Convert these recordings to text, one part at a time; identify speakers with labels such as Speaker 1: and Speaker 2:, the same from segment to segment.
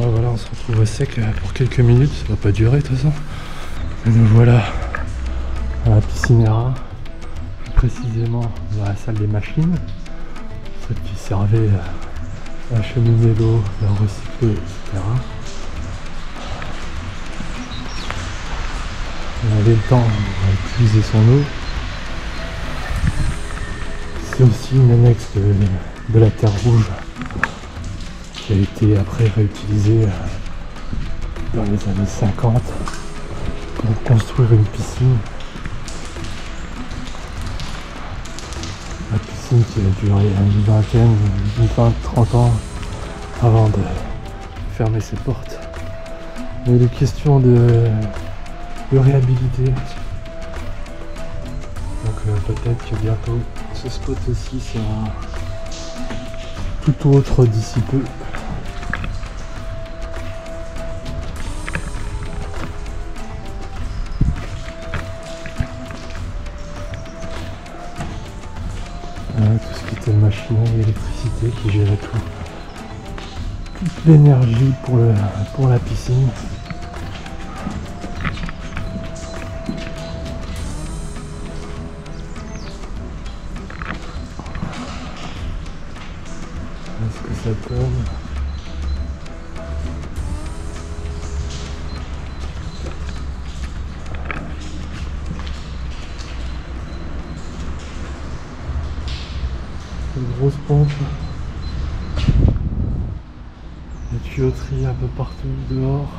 Speaker 1: retrouve sec euh, pour quelques minutes, ça va pas durer de toute façon. Nous voilà à la piscinera, précisément dans la salle des machines, celle qui servait euh, à acheminer l'eau, la recycler, etc. On avait le temps d'utiliser son eau. C'est aussi une annexe de, de la Terre Rouge qui a été après réutilisée euh, dans les années 50 pour construire une piscine. La piscine qui a duré une vingtaine, une vingt, trente ans avant de fermer ses portes. Mais il est question de, de réhabiliter. Donc euh, peut-être que bientôt ce spot aussi sera tout autre d'ici peu. Voilà, tout ce qui était machinerie, électricité qui gérait tout. Toute l'énergie pour, le, pour la piscine. Est-ce que ça donne Une grosse pompe. Des tuyauteries un peu partout dehors.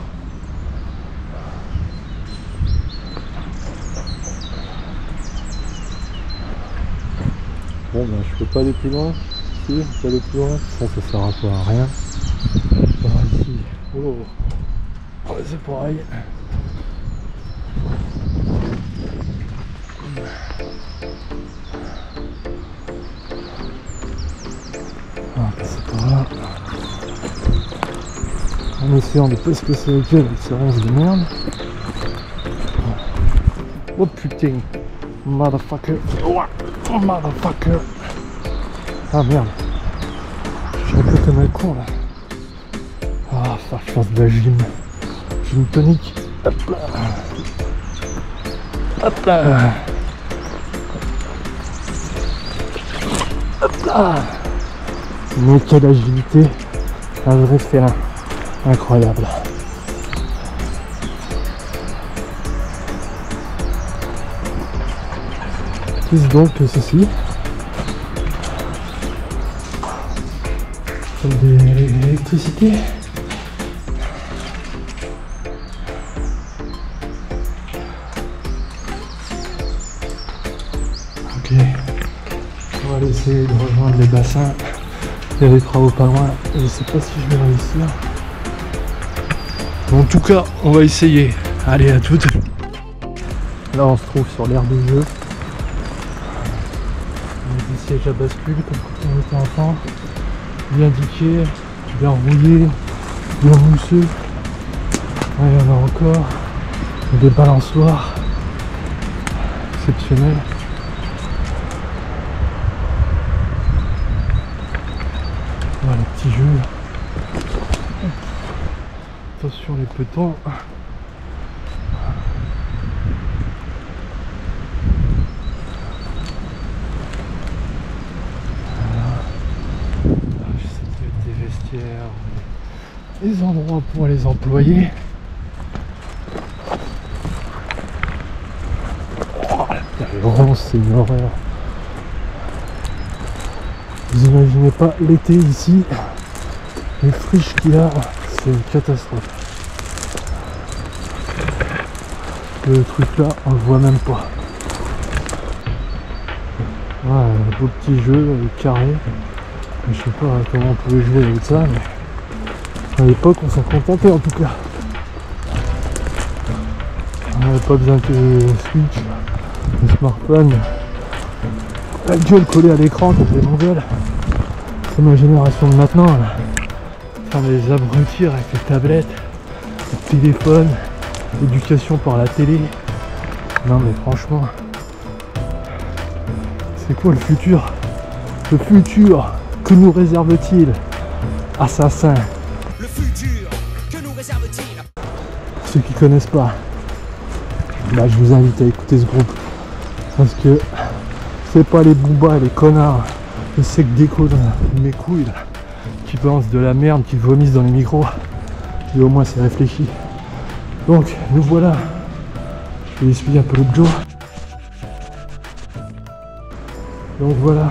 Speaker 1: Bon ben je peux pas aller plus loin. Si, je peux aller plus loin. Bon ça sert à quoi? À rien? Par ici. Oh. Ouais, c'est pareil. En essayant de pas se casser la gueule de merde. Oh putain. Motherfucker. Oh, motherfucker. Ah merde. Suis un peu comme un con là. Ah, que je fasse de la gym. Gym tonique. Hop là. Hop là. Hop là. Mais quelle agilité. Un vrai félin. Incroyable. Qu'est-ce donc que ceci? Comme de l'électricité Ok. On va essayer de rejoindre les bassins. Il y a des travaux pas loin. Je sais pas si je vais réussir. En tout cas, on va essayer. Allez, à toutes. Là, on se trouve sur l'aire de jeu. Des sièges à bascule comme quand on était enfant. Bien indiqué, bien rouillé, bien mousseux. Il y en a encore. Des balançoires. Exceptionnel. Petit jeu. Attention les petons. Voilà. Ah, Je sais qu'il y a des vestiaires, des endroits pour les employés. Oh, la violence, c'est une horreur. Vous imaginez pas l'été ici, les friches qu'il y a, c'est une catastrophe. Le truc là, on le voit même pas. Ouais, un beau petit jeu carré. Je sais pas comment on pouvait jouer avec ça, mais à l'époque on s'en contentait en tout cas. On n'avait pas besoin que Switch, le smartphone, la gueule collée à l'écran comme les mongols. C'est ma génération de maintenant là. Faire des abrutir avec les tablettes, les téléphones, l'éducation par la télé. Non mais franchement, c'est quoi le futur? Le futur, que nous réserve-t-il? Assassin.
Speaker 2: Le futur, que nous réserve
Speaker 1: ceux qui connaissent pas, bah, je vous invite à écouter ce groupe. Parce que c'est pas les boubas, les connards, les secs déco dans mes couilles qui pensent de la merde, qui vomissent dans les micros. Et au moins c'est réfléchi. Donc nous voilà. Je vais expliquer un peu le Joe. Donc voilà.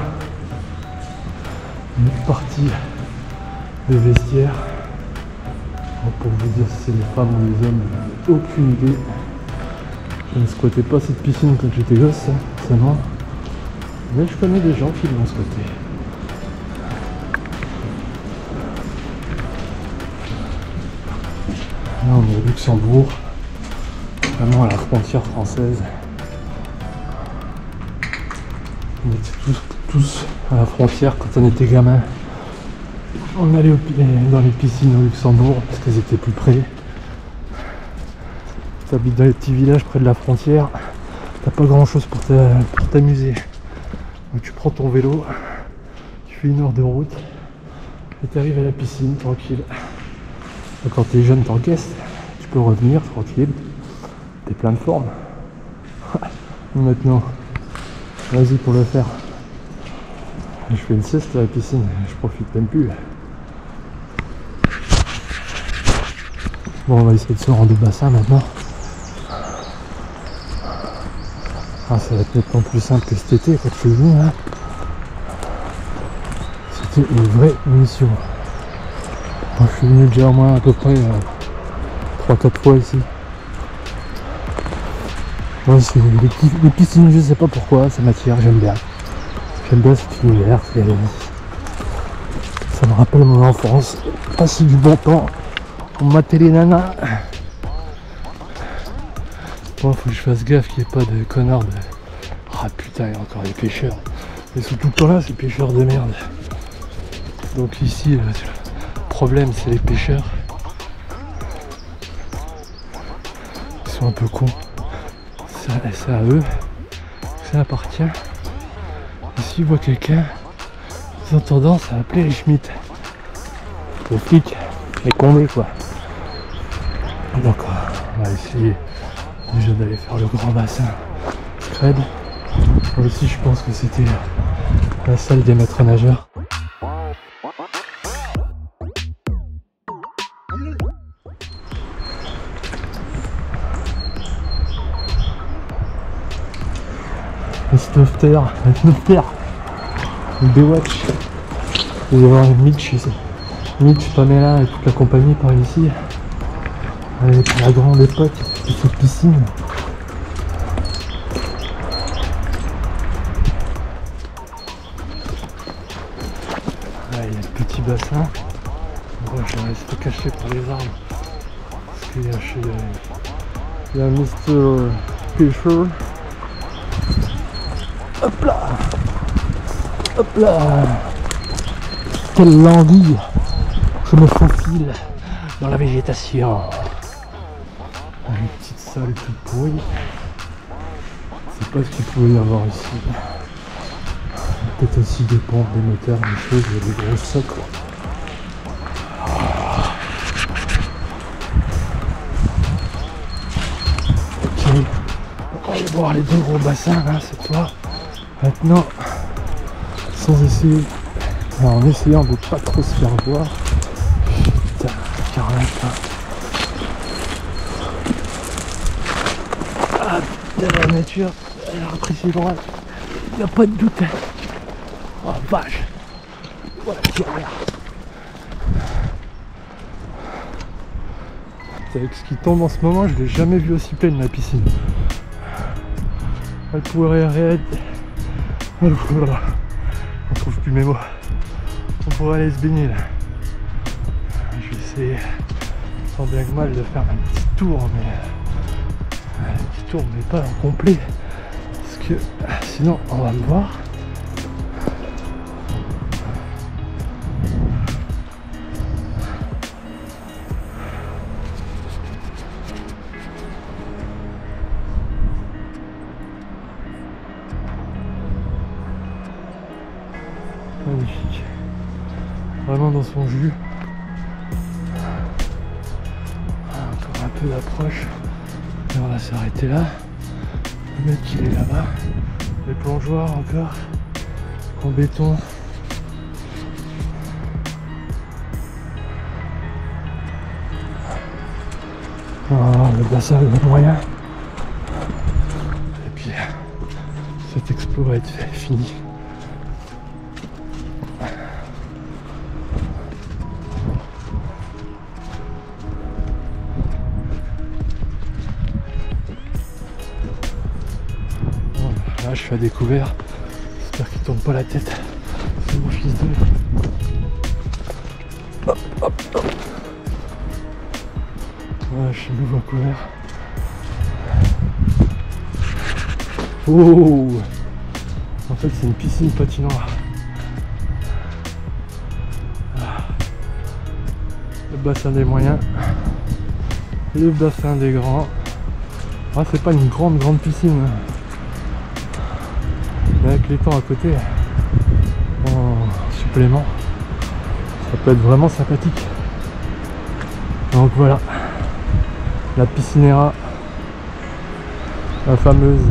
Speaker 1: Une partie des vestiaires. Pour vous dire si c'est les femmes ou les hommes, aucune idée. Je ne squattais pas cette piscine quand j'étais gosse, hein, c'est moi. Mais je connais des gens qui l'ont squatté. Là on est au Luxembourg, vraiment à la frontière française. On était tous, à la frontière quand on était gamin. On allait pi- dans les piscines au Luxembourg parce qu'elles étaient plus près. Tu habites dans les petits villages près de la frontière, t'as pas grand chose pour t'amuser. Tu prends ton vélo, tu fais une heure de route et tu arrives à la piscine tranquille. Quand t'es jeune, t'encaisses, tu peux revenir tranquille, t'es plein de forme. Maintenant, vas-y pour le faire. Je fais une sieste à la piscine, je profite même plus. Bon, on va essayer de se rendre au bassin maintenant. Ah, ça va être nettement plus simple que cet été quand je suis venu. hein. C'était une vraie mission. Moi, je suis venu déjà au moins à peu près 3-4 fois ici. Moi, c'est les, les piscines, je sais pas pourquoi, ça m'attire, j'aime bien. J'aime bien cet univers. Ça me rappelle mon enfance. Passer du bon temps. On matait les nanas. Faut que je fasse gaffe qu'il n'y ait pas de connards de. Ah putain, il y a encore des pêcheurs. Ils sont tout le temps là, ces pêcheurs de merde. Donc ici, le problème, c'est les pêcheurs. Ils sont un peu cons. À- c'est à eux ça appartient. Et s'ils voient quelqu'un, ils ont tendance à appeler les Schmitt. Les flics, les condés quoi. Donc on va essayer déjà d'aller faire le grand bassin Scred. Moi aussi je pense que c'était la salle des maîtres nageurs. Le Snufter, le Baywatch. Vous allez voir Mitch ici. Mitch, Pamela et toute la compagnie par ici. Avec la grande cette piscine. Il y a le petit bassin. Bon, je vais rester caché par les arbres. Parce qu'il y a chez. Il y a Mr. Fisher. Hop là Hop là Quelle languille Je me faufile dans la végétation. Toute pourrie. Je sais pas ce qu'il pouvait y avoir ici. Peut-être aussi des pompes, des moteurs, des choses, des gros socles. Ok. On va aller voir les deux gros bassins là cette fois. Maintenant, sans essayer, en essayant de pas trop se faire voir. Putain, carrément pas. Ah putain, la nature, elle a repris ses droits. Il n'y a pas de doute. Oh vache. Voilà, galère. Avec ce qui tombe en ce moment, je l'ai jamais vu aussi pleine la piscine. Elle pourrait pourrait- On trouve plus mes mots. On pourrait aller se baigner là. Je vais essayer, sans bien que mal, de faire un petit tour, mais. Un mais pas en complet. Parce que ah, sinon, on va me voir. Magnifique. Vraiment dans son jus. Ah, Encore un peu. peu d'approche. On va s'arrêter là. Le mec il est là-bas. Les plongeoires encore. En béton. Ah, le bassin est moyen. Et puis cet exploit fait, fini. Découvert. J'espère qu'il tourne pas la tête. C'est mon fils de. Je suis nouveau couvert. Oh En fait, c'est une piscine patinoire. Ah. Le bassin des moyens. Le bassin des grands. Ah, c'est pas une grande, grande piscine. Avec les temps à côté, en supplément, ça peut être vraiment sympathique. Donc voilà, la piscinera, la fameuse